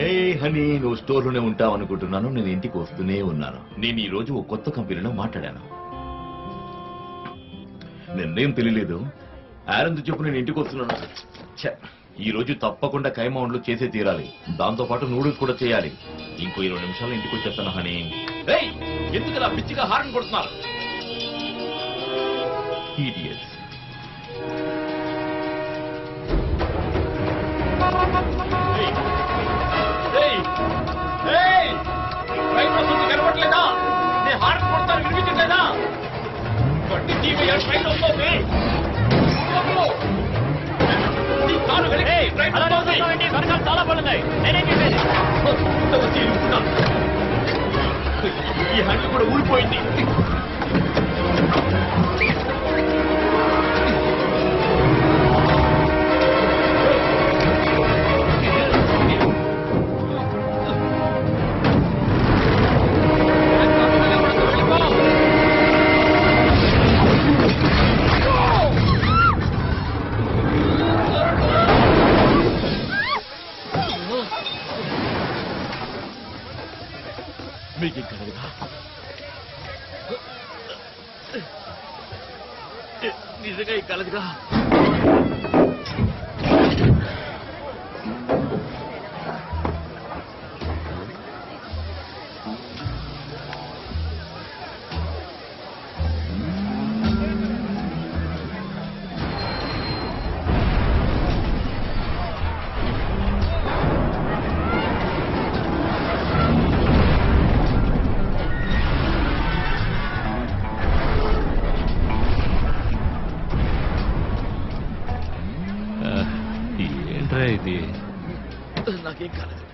హే honey నువ్వు స్టోర్లోనే ఉంటావు అనుకుంటున్నాను నేను ఇంటికి వస్తూనే ఉన్నాను. నేను ఈ రోజు ఓ కొత్త కంపెనీలో మాట్లాడాను. నిన్నేం తెలియలేదు. ఆరంద్ చెప్పు నేను ఇంటికి వస్తున్నాను. ఈ రోజు తప్పకుండా కైమౌండ్లు చేసే తీరాలి. దాంతో పాటు నూడిల్స్ కూడా చేయాలి. ఇంకో ఇరవై నిమిషాలు ఇంటికి వచ్చేస్తాను హనీ. ఎందుకు పిచ్చిగా హార్న్ కొడుతున్నారు? నేను హారన్ కొడతాను వినిపించట్లేదా బండి టీవీ ట్రైన్ వస్తుంది! నీ. చాలా పడున్నాయి నేనేం. ఈ హ్యాండ్ కూడా ఊడిపోయింది మీకు కలగదా నిజంగా ఈ కలగదా ఏంట్రా ఇది? నాకేం కాలేదు.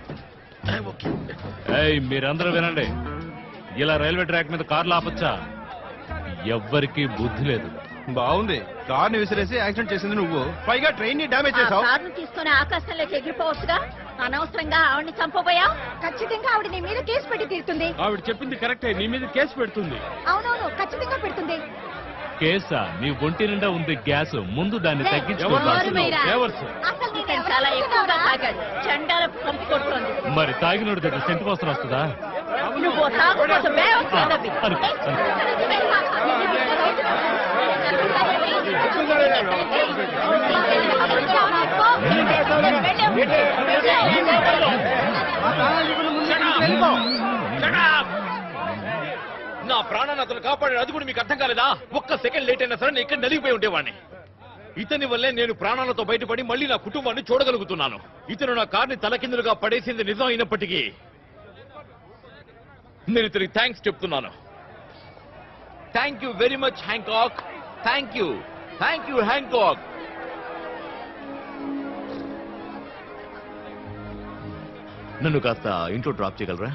ఏయ్ మీరందరూ వినండి. ఇలా రైల్వే ట్రాక్ మీద కార్లు ఆపచ్చా? ఎవ్వరికి బుద్ధి లేదు. బాగుంది. కార్ని విసిరేసి యాక్సిడెంట్ చేసింది నువ్వు. పైగా ట్రైన్ని డ్యామేజ్ ఆ చేసావు కారును తీసుకొని ఆకాశంలోకి ఎగిరిపోవచ్చుగా? అనవసరంగా ఆవిడ్ని చంపబోయా ఖచ్చితంగా ఆవిడ నీ మీద కేసు పెట్టి తీరుతుంది. ఆవిడ చెప్పింది కరెక్టే. నీ మీద కేసు పెడుతుంది. అవునవును ఖచ్చితంగా పెడుతుంది. కేసా నీ ఒంటి నిండా ఉంది గ్యాస్ ముందు దాన్ని తగ్గించుకో ఎవరు మీరా? ఎవరు? అసలు నేను చాలా ఎక్కువగా తాగాడు చండాల పంపు కొడుతోంది మరి తాగినోడి దగ్గర సెంటు వాసన వస్తుందా నువ్వు తాగుబోతు. అను. నా ప్రాణాన్ని అతను కాపాడాడు. అది కూడా మీకు అర్థం కాలేదా? ఒక్క సెకండ్ లేట్ అయినా సరే నేను ఇక్కడ నలిగిపోయి ఉండేవాడిని. ఇతని వల్లే నేను ప్రాణాలతో బయటపడి మళ్ళీ నా కుటుంబాన్ని చూడగలుగుతున్నాను. ఇతను నా కార్ని తలకిందులుగా పడేసింది నిజం అయినప్పటికీ నేను ఇతనికి థ్యాంక్స్ చెప్తున్నాను. Thank you very much Hancock thank you thank you Hancock నన్ను కాస్త ఇంట్లో డ్రాప్ చేయగలరా?